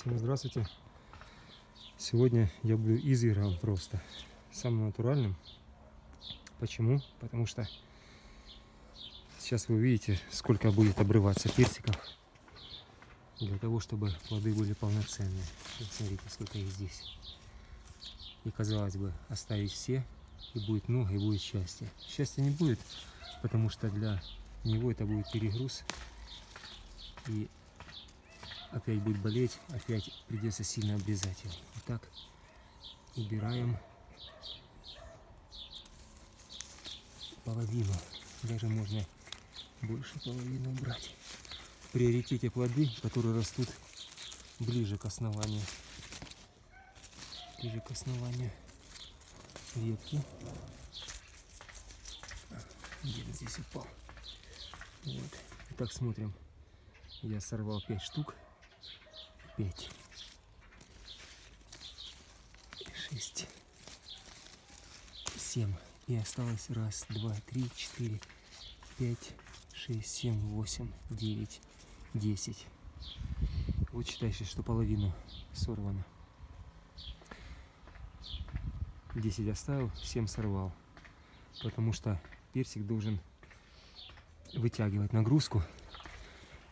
Всем здравствуйте. Сегодня я буду изыгрывать просто самым натуральным. Почему? Потому что сейчас вы увидите, сколько будет обрываться персиков для того, чтобы плоды были полноценные. Вот смотрите, сколько их здесь. И казалось бы, оставить все, и будет много, и будет счастье. Счастья не будет, потому что для него это будет перегруз. И опять будет болеть, опять придется сильно обрезать его. Итак, убираем половину, даже можно больше половины убрать. В приоритете плоды, которые растут ближе к основанию. Ближе к основанию ветки. Где здесь упал? Вот. Итак, смотрим. Я сорвал 5 штук. 5. 6. 7. И осталось раз, два, три, четыре, пять, шесть, семь, восемь, девять, десять. Вот считайте, что половину сорвано. 10 оставил, 7 сорвал. Потому что персик должен вытягивать нагрузку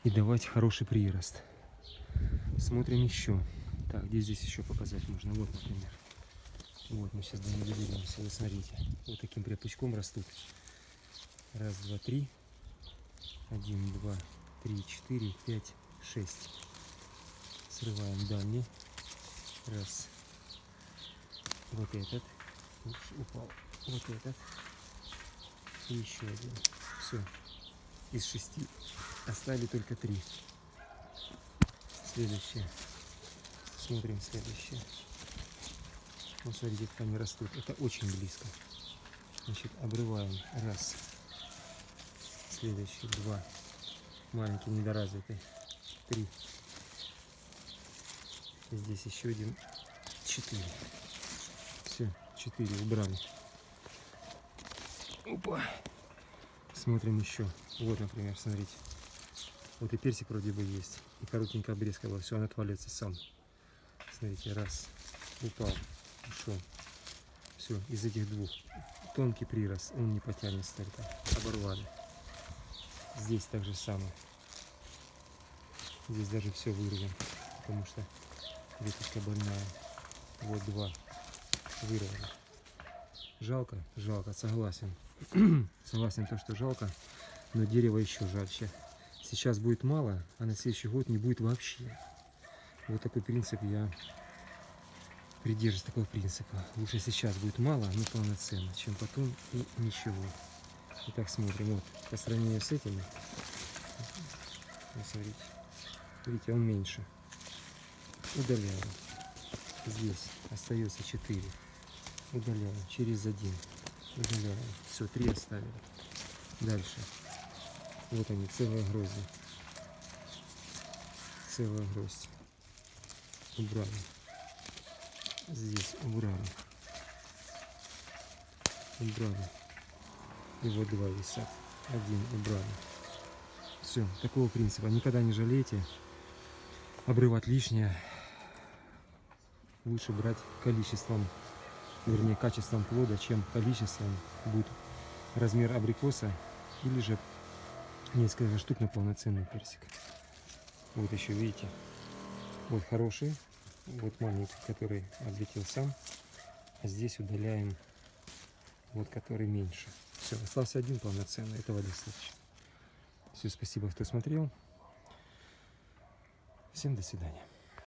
и давать хороший прирост. Смотрим еще. Так, где здесь еще показать можно? Вот, например. Вот, мы сейчас до него доберемся. Вот смотрите. Вот таким пряпучком растут. Раз, два, три. Один, два, три, четыре, пять, шесть. Срываем дальний. Раз. Вот этот. Упс, упал. Вот этот. И еще один. Все. Из шести оставили только три. Следующее. Смотрим следующее. Вот смотрите, как они растут. Это очень близко. Значит, обрываем. Раз. Следующий. Два. Маленький, недоразвитый. Три. Здесь еще один. Четыре. Все, четыре убрали. Опа. Смотрим еще. Вот, например, смотрите. Вот и персик вроде бы есть. И коротенькая обрезка была. Все, он отвалится сам. Смотрите, раз. Упал. Ушел. Все, из этих двух. Тонкий прирост. Он не потянет столько. Оборвали. Здесь так же самое. Здесь даже все вырвем. Потому что веточка больная. Вот два. Вырвали. Жалко? Жалко, согласен. согласен то, что жалко. Но дерево еще жальче сейчас будет мало, а на следующий год не будет вообще. Вот такой принцип я придерживаюсь такого принципа. Лучше сейчас будет мало, но полноценно, чем потом и ничего. Итак, смотрим. Вот, по сравнению с этими, смотрите, видите, он меньше. Удаляем. Здесь остается 4. Удаляем. Через один. Удаляем. Все, 3 оставили. Дальше. Вот они, целые грозди. Целая гроздь. Убрали. Здесь убрали. Убрали. И вот два висят. Один убрали. Все, такого принципа. Никогда не жалейте обрывать лишнее. Лучше брать количеством, вернее качеством плода, чем количеством будет размер абрикоса или же несколько штук на полноценный персик. Вот еще видите, вот хороший, вот маленький, который облетел сам, а здесь удаляем вот который меньше. Все, остался один полноценный, этого достаточно. Все, спасибо, кто смотрел. Всем до свидания.